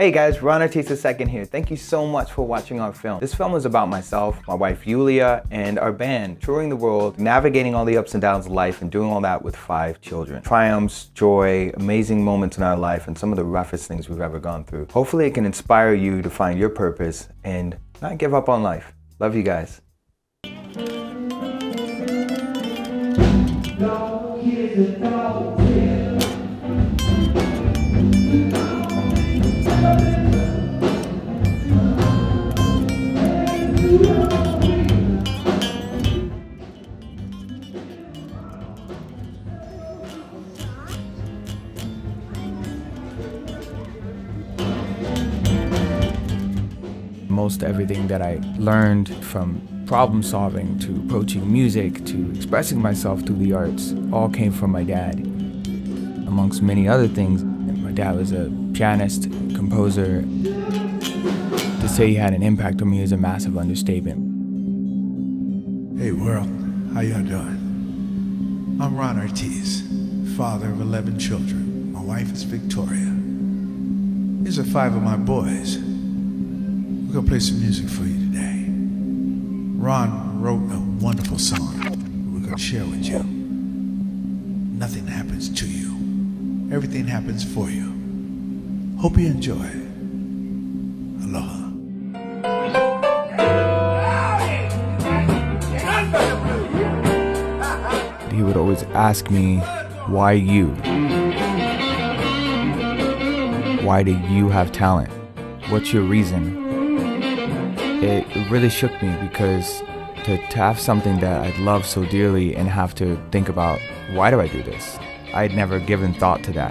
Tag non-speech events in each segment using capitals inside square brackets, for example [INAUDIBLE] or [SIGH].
Hey guys, Ron Artis II here. Thank you so much for watching our film. This film is about myself, my wife Yulia, and our band touring the world, navigating all the ups and downs of life and doing all that with five children. Triumphs, joy, amazing moments in our life, and some of the roughest things we've ever gone through. Hopefully it can inspire you to find your purpose and not give up on life. Love you guys. Most everything that I learned from problem solving to approaching music to expressing myself through the arts all came from my dad. Amongst many other things, my dad was a pianist, composer. To say he had an impact on me is a massive understatement. Hey world, how y'all doing? I'm Ron Artis, father of 11 children. My wife is Victoria. These are five of my boys. We're gonna play some music for you today. Ron wrote a wonderful song we're gonna share with you. Nothing happens to you. Everything happens for you. Hope you enjoy. Aloha. He would always ask me, why you? Why do you have talent? What's your reason? It really shook me because to, to have something that I love so dearly and have to think about, why do I do this? I'd never given thought to that.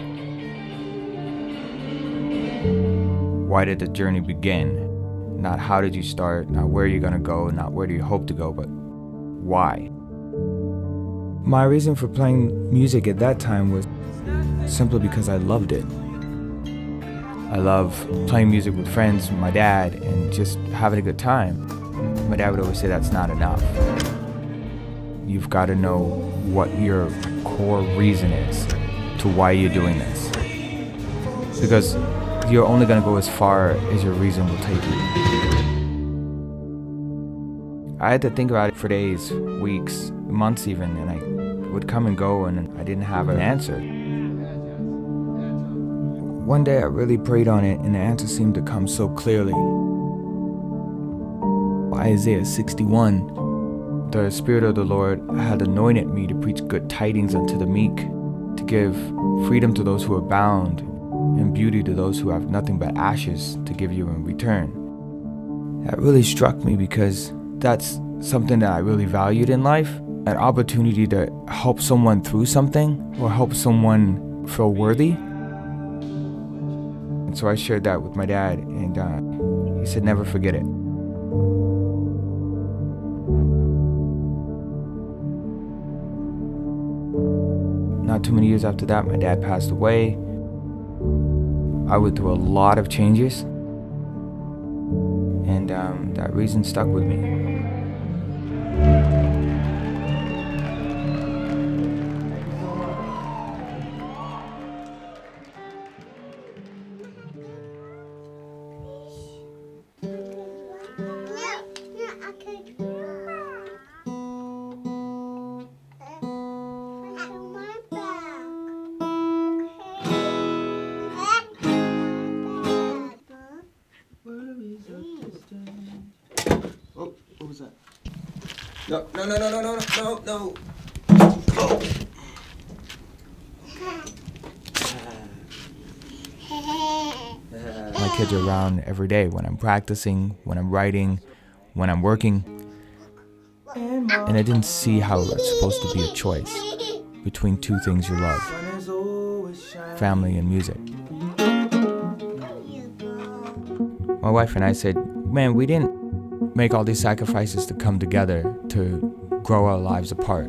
Why did the journey begin? Not how did you start, not where you're gonna go, not where do you hope to go, but why? My reason for playing music at that time was simply because I loved it. I love playing music with friends, my dad, and just having a good time. My dad would always say that's not enough. You've got to know what your core reason is to why you're doing this. Because you're only going to go as far as your reason will take you. I had to think about it for days, weeks, months even, and I would come and go and I didn't have an answer. One day I really prayed on it and the answer seemed to come so clearly. Isaiah 61 The Spirit of the Lord had anointed me to preach good tidings unto the meek, to give freedom to those who are bound, and beauty to those who have nothing but ashes to give you in return. That really struck me because that's something that I really valued in life an opportunity to help someone through something or help someone feel worthy. So I shared that with my dad, and uh, he said, never forget it. Not too many years after that, my dad passed away. I went through a lot of changes, and um, that reason stuck with me. No, no, no, no, no, no, no, no. Oh. My kids are around every day when I'm practicing, when I'm writing, when I'm working. And I didn't see how it's supposed to be a choice between two things you love family and music. My wife and I said, Man, we didn't make all these sacrifices to come together to grow our lives apart.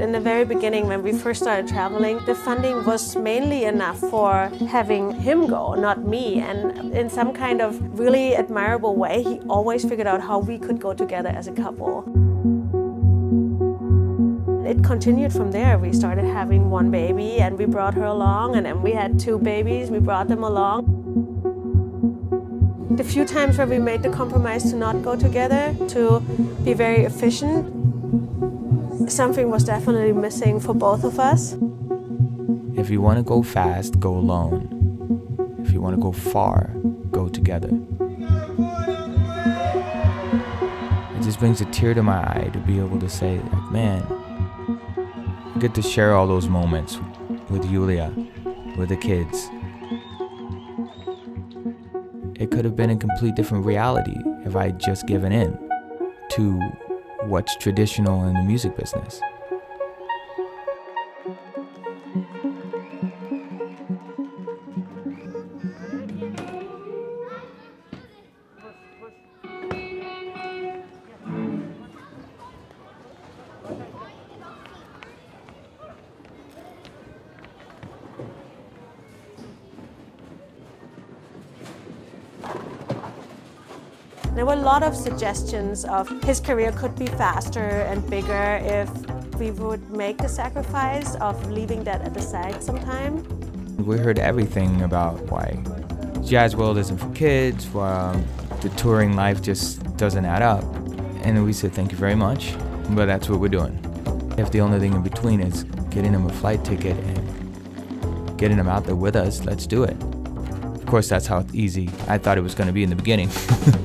In the very beginning, when we first started traveling, the funding was mainly enough for having him go, not me. And in some kind of really admirable way, he always figured out how we could go together as a couple. It continued from there. We started having one baby and we brought her along, and then we had two babies, we brought them along. The few times where we made the compromise to not go together, to be very efficient, something was definitely missing for both of us. If you want to go fast, go alone. If you want to go far, go together. It just brings a tear to my eye to be able to say, man, I get to share all those moments with Julia, with the kids. Could have been a complete different reality if I had just given in to what's traditional in the music business. There were a lot of suggestions of his career could be faster and bigger if we would make the sacrifice of leaving that at the side sometime. We heard everything about why Jazz World isn't for kids, why the touring life just doesn't add up. And we said, thank you very much, but that's what we're doing. If the only thing in between is getting him a flight ticket and getting him out there with us, let's do it. Of course, that's how easy I thought it was going to be in the beginning. [LAUGHS]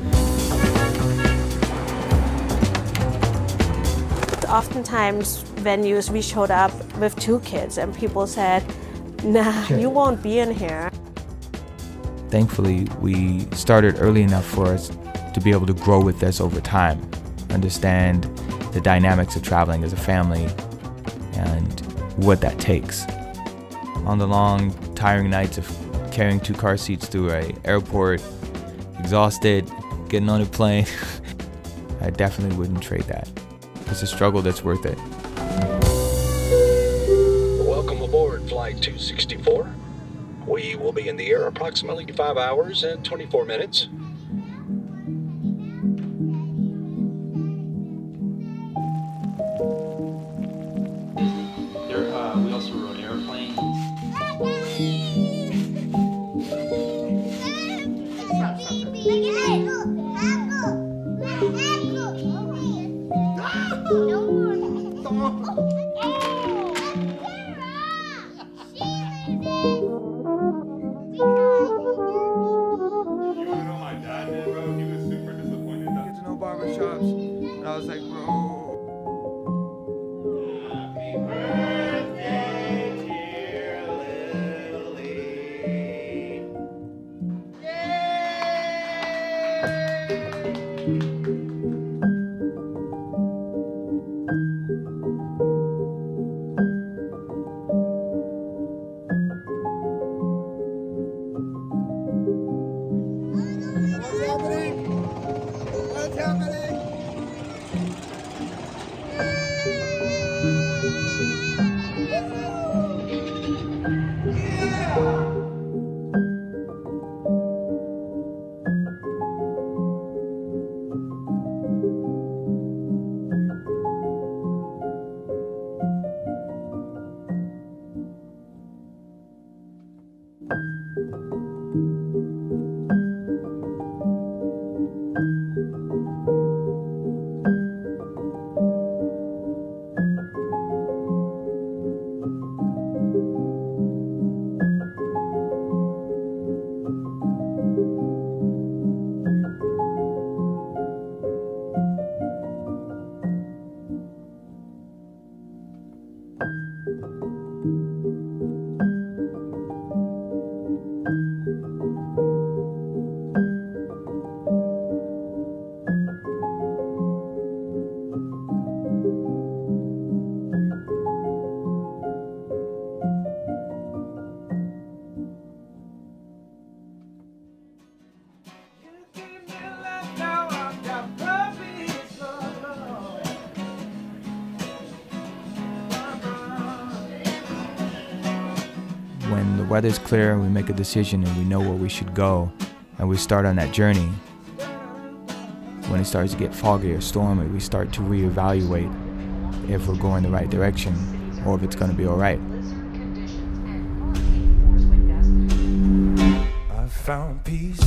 Oftentimes, venues we showed up with two kids, and people said, Nah, you won't be in here. Thankfully, we started early enough for us to be able to grow with this over time, understand the dynamics of traveling as a family and what that takes. On the long, tiring nights of carrying two car seats through a airport, exhausted, getting on a plane, [LAUGHS] I definitely wouldn't trade that. It's a struggle that's worth it. Welcome aboard Flight 264. We will be in the air approximately 5 hours and 24 minutes. There, uh, we also rode airplanes. When the weather's clear and we make a decision and we know where we should go and we start on that journey, when it starts to get foggy or stormy, we start to reevaluate if we're going the right direction or if it's going to be all right. I found peace.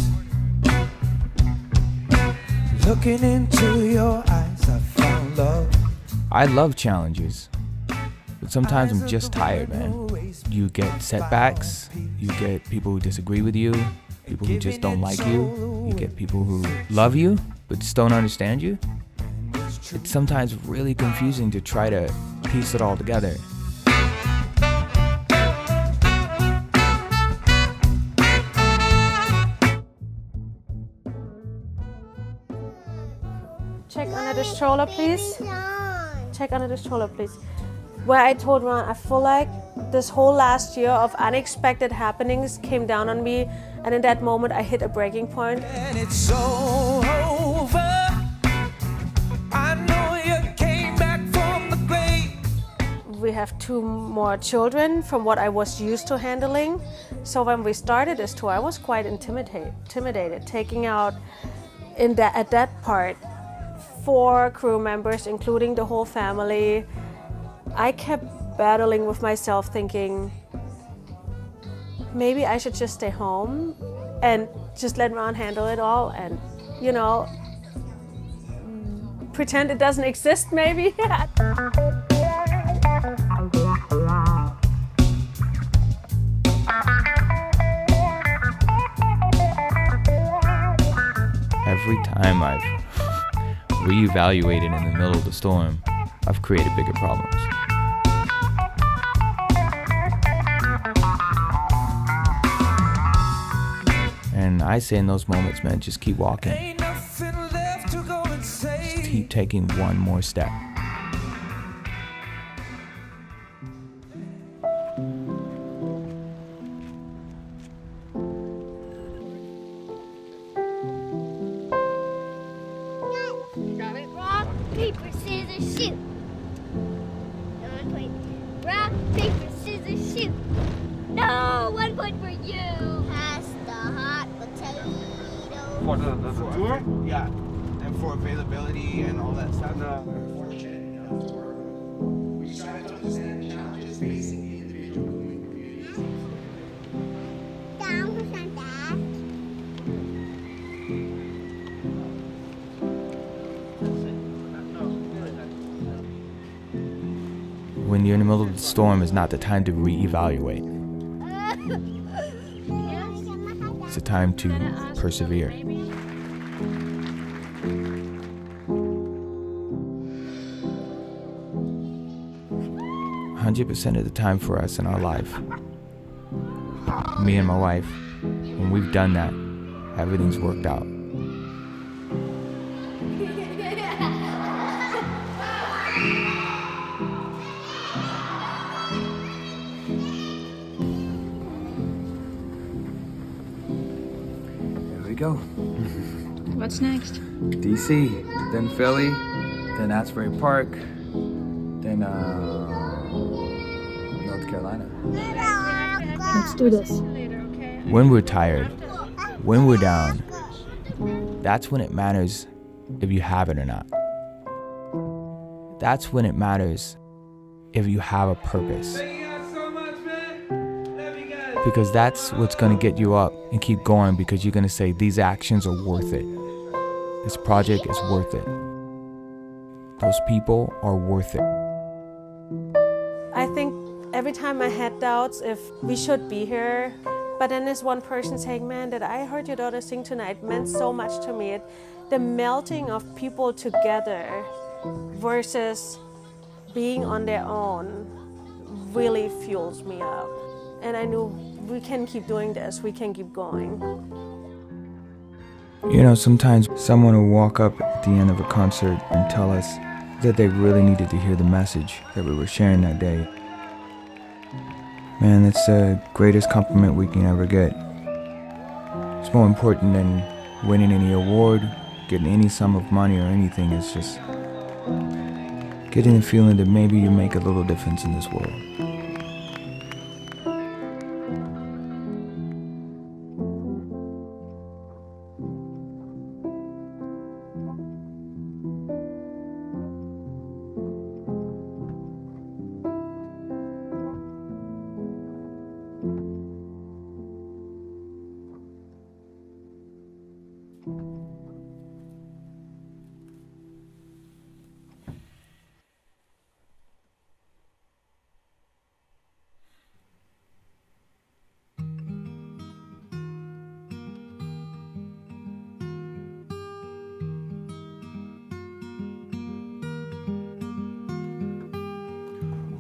Looking into your eyes, I found love. I love challenges, but sometimes I'm just tired, man. You get setbacks, you get people who disagree with you, people who just don't like you, you get people who love you but just don't understand you. It's sometimes really confusing to try to piece it all together. Check under the stroller, please. Check under the stroller, please. Where I told Ron, I feel like this whole last year of unexpected happenings came down on me, and in that moment, I hit a breaking point. And it's over. I know you came back from the grave. We have two more children from what I was used to handling. So when we started this tour, I was quite intimidated, intimidated taking out in that at that part four crew members, including the whole family. I kept battling with myself, thinking maybe I should just stay home and just let Ron handle it all, and you know, pretend it doesn't exist. Maybe. [LAUGHS] Every time I've reevaluated in the middle of the storm, I've created bigger problems. And I say in those moments, man, just keep walking. Ain't nothing left to go and say. Keep taking one more step. For the, the, the tour? Yeah, and for availability and all that stuff. Down for some dad. When you're in the middle of the storm, is not the time to reevaluate. [LAUGHS] It's a time to persevere. Hundred percent of the time for us in our life, me and my wife, when we've done that, everything's worked out. Go. What's next? DC, then Philly, then Asbury Park, then uh, North Carolina. Let's do this. When we're tired, when we're down, that's when it matters if you have it or not. That's when it matters if you have a purpose. Because that's what's going to get you up and keep going because you're going to say, these actions are worth it. This project is worth it. Those people are worth it. I think every time I had doubts if we should be here, but then there's one person saying, Man, that I heard your daughter sing tonight meant so much to me. It, the melting of people together versus being on their own really fuels me up. And I knew we can keep doing this, we can keep going. You know, sometimes someone will walk up at the end of a concert and tell us that they really needed to hear the message that we were sharing that day. Man, that's the greatest compliment we can ever get. It's more important than winning any award, getting any sum of money or anything. It's just getting the feeling that maybe you make a little difference in this world.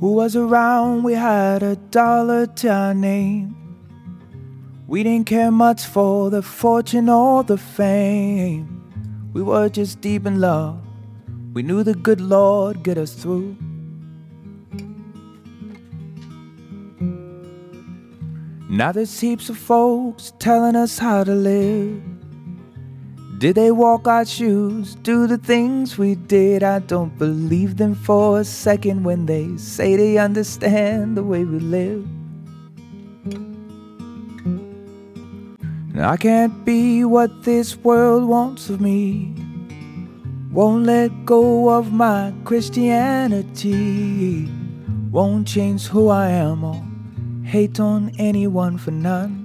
Who was around, we had a dollar to our name. We didn't care much for the fortune or the fame. We were just deep in love. We knew the good Lord get us through. Now there's heaps of folks telling us how to live. Did they walk our shoes, do the things we did? I don't believe them for a second when they say they understand the way we live. I can't be what this world wants of me. Won't let go of my Christianity. Won't change who I am or hate on anyone for none.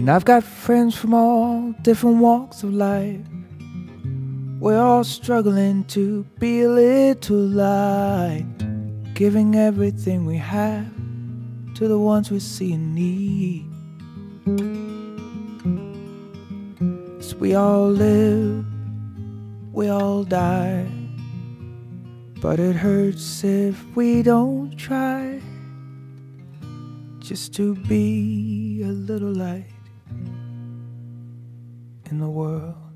And I've got friends from all different walks of life. We're all struggling to be a little light, giving everything we have to the ones we see in need. As we all live, we all die. But it hurts if we don't try just to be a little light in the world.